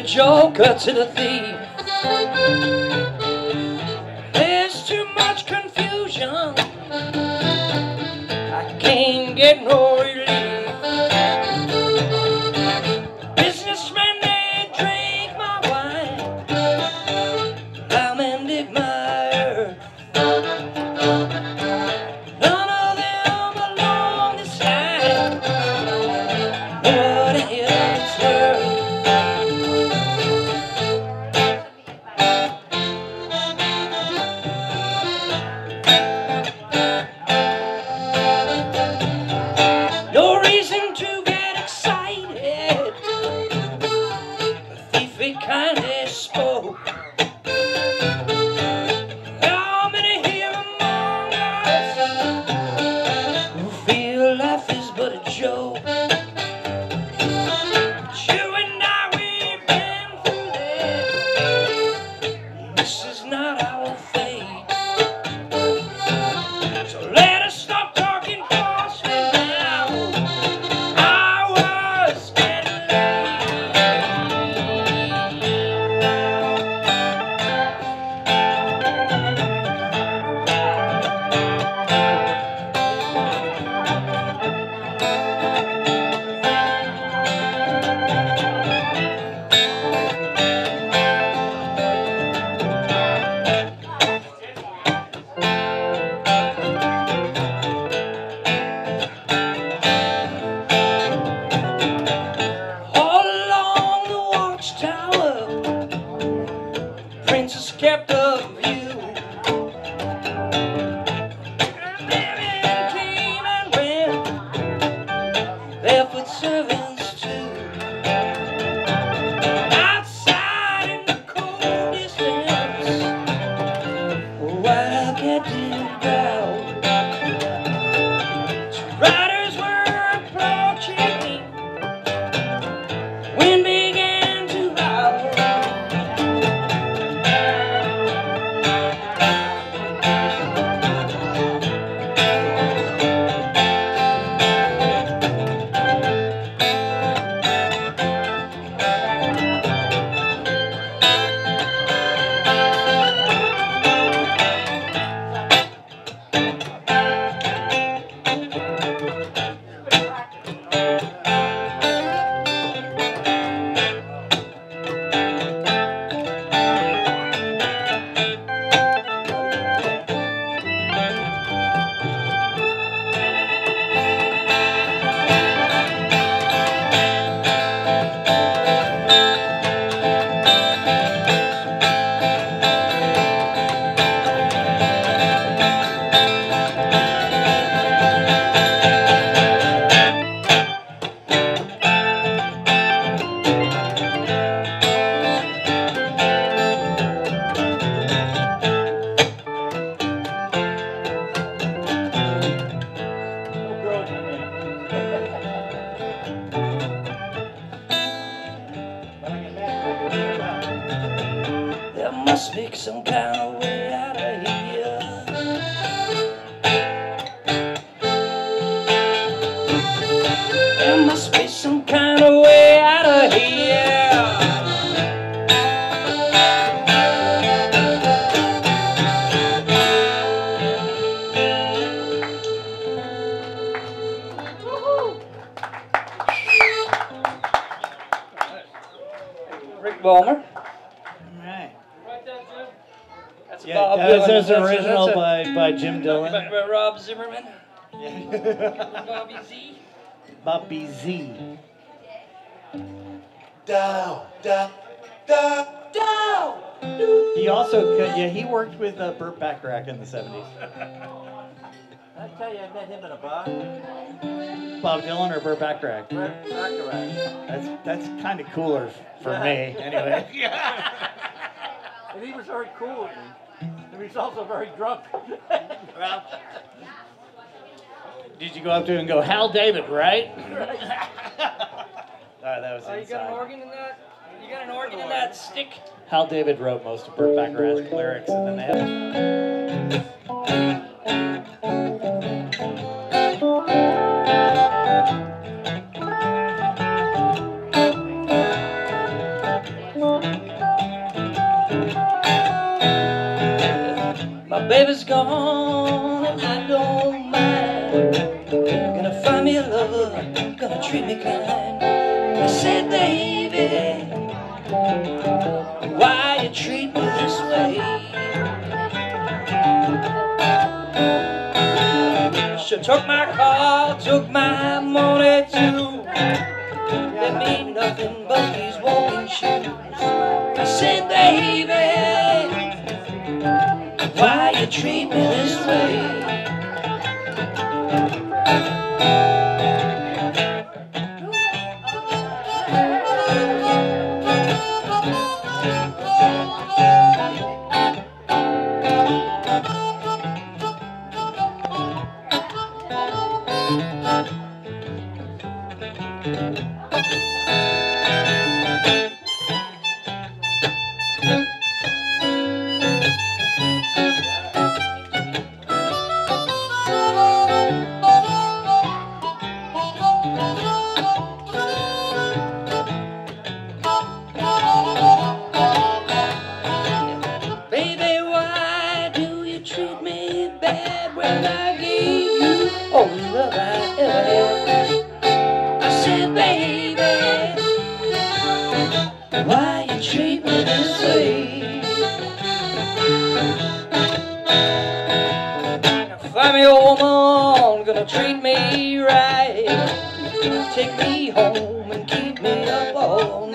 the joker to the thief. There's too much confusion. I can't get no That's Yeah, Bob that was, Dylan. That's original a- by, by Jim Dillon. by Rob Zimmerman. Yeah. Bobby Z. Bobby Z. Down, down, down, down. He also could, yeah, he worked with uh, Burt Bacharach in the 70s. I tell you, I met him in a bar. Bob Dylan or Burt Bacharach? Burt Bacharach. That's that's kind of cooler f- for me, anyway. yeah. And he was very cool with me. And he was also very drunk. Well, did you go up to him and go, Hal David, right? Oh, that was Oh, you got an organ in that? You got an organ in that stick? Hal David wrote most of Burt Bacharach's lyrics, and then they had. My baby's gone and I don't mind. Gonna find me a lover, gonna treat me kind. I said, baby, why you treat me this way? She took my car, took my money too. Why you treat me this way? Gonna treat me right, take me home and keep me up all night.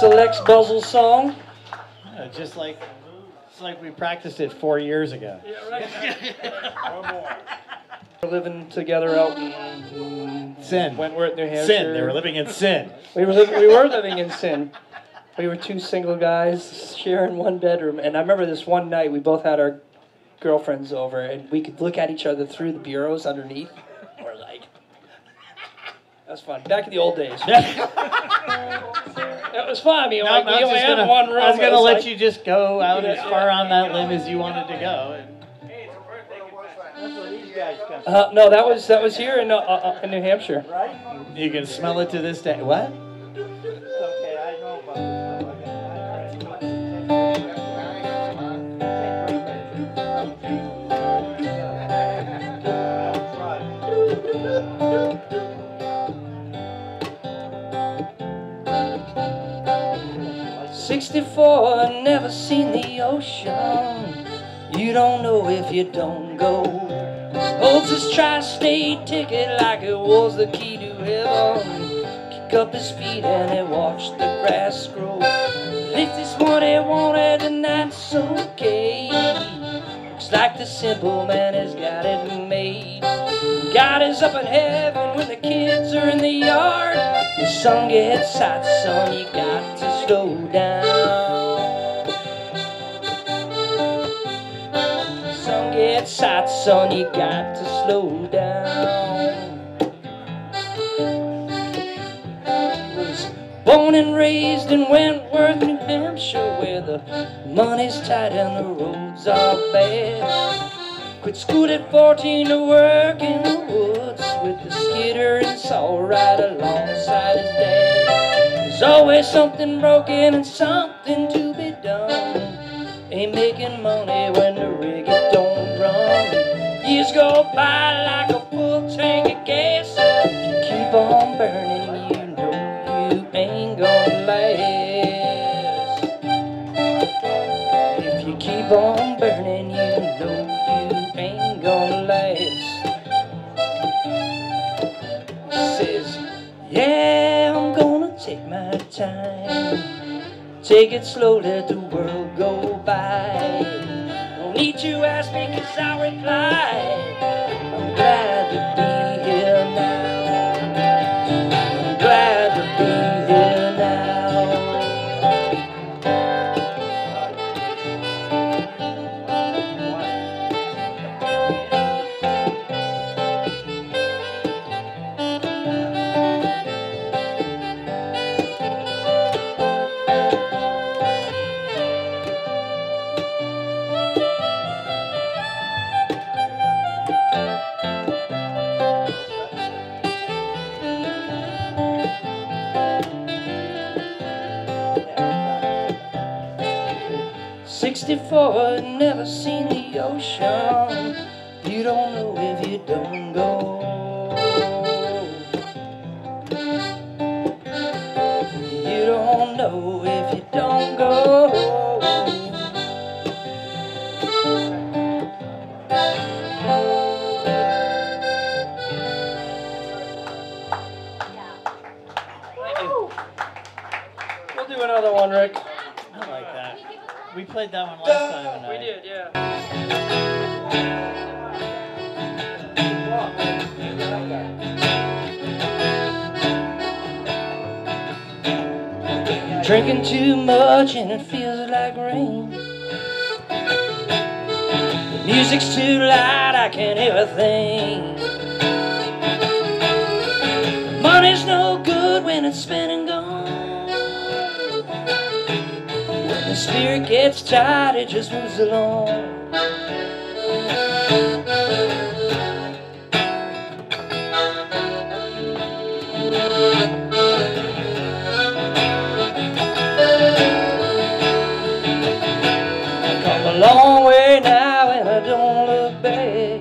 That's a Lex Buzzle song. Uh, just like, just like we practiced it four years ago. Yeah, right. We're living together out in Sin. Wentworth, New Hampshire. Sin. They were living in sin. We were living, we were living in sin. We were two single guys sharing one bedroom, and I remember this one night we both had our girlfriends over, and we could look at each other through the bureaus underneath. We're like, that's fun. Back in the old days. It was fun. I mean, No, like, we I was only had gonna, one room. I was gonna let like- you just go out Yeah, as far on that limb as you wanted to go. And That's where these guys come Uh, no, that was that was here in uh, uh, in New Hampshire. right? you can smell it to this day. What? Sixty-four, never seen the ocean. You don't know if you don't go. Holds his tri-state ticket like it was the key to heaven. Kick up his feet and he watched the grass grow. If this what he wanted, and that's okay. Looks like the simple man has got it made. God is up in heaven when the kids are in the yard. The sun gets hot, son, you got to slow down. Sun gets hot, son, you got to slow down. Was born and raised in Wentworth, New Hampshire, where the money's tight and the roads are bad. Quit school at 14 to work in the woods with the skidder and saw right alongside his dad. There's always something broken and something to be done. Ain't making money when the rig it don't run. Years go by like a full tank of gas. You keep on burning, Take it slow, let the world go by. No need to ask me, cause I'll reply. Sixty-four, never seen the ocean. You don't know if you don't go. You don't know if you don't go. We'll do another one, Rick. I like that. We played that one last time. And I, yeah. Drinking too much and it feels like rain. The music's too loud, I can't hear a thing. Money's no good when it's spent spirit gets tired, it just moves along. I've come a long way now and I don't look back.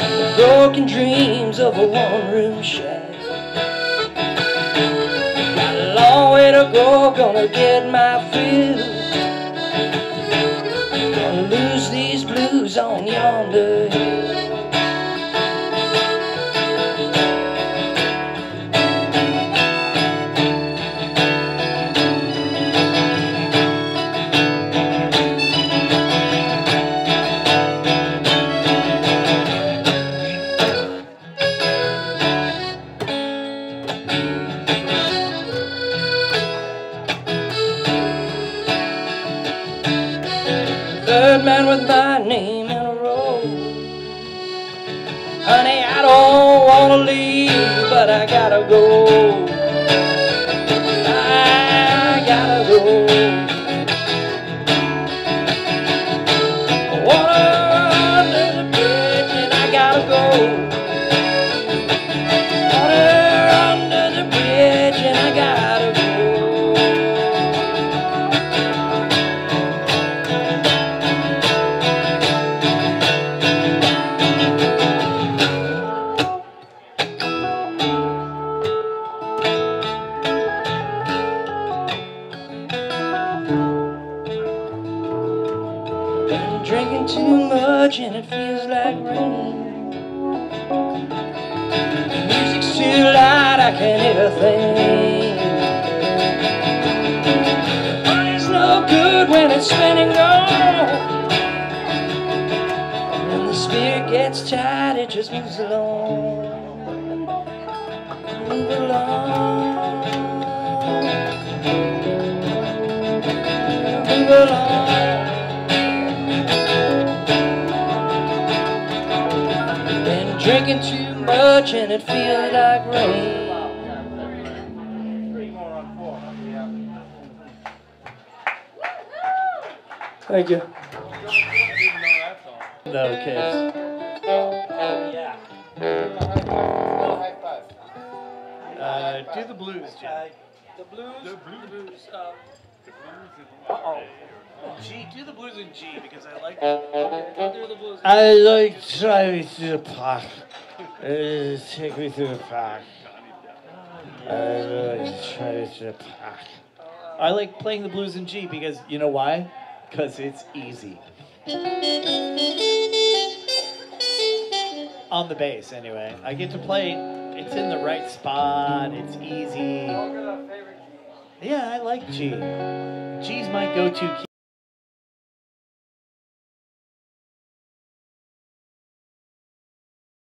The broken dreams of a one-room shack. Go, gonna get my fill. Gonna lose these blues on yonder hill. I can't hear a thing. Money's no good when it's spinning gone. When the spirit gets tired, it just moves along. Move along. Move along. Been drinking too much and it feels like rain. Thank you. no kids. Yeah. High five. Uh, do the blues, Jay. The blues. The blues. Uh, Uh-oh. G. Do the blues in G because I like. do the blues. I like driving through the park. Uh, take me through the park. I really try to the park. I like playing the blues in G because you know why? Because it's easy. On the bass, anyway. I get to play. It's in the right spot. It's easy. Yeah, I like G. G's my go-to key.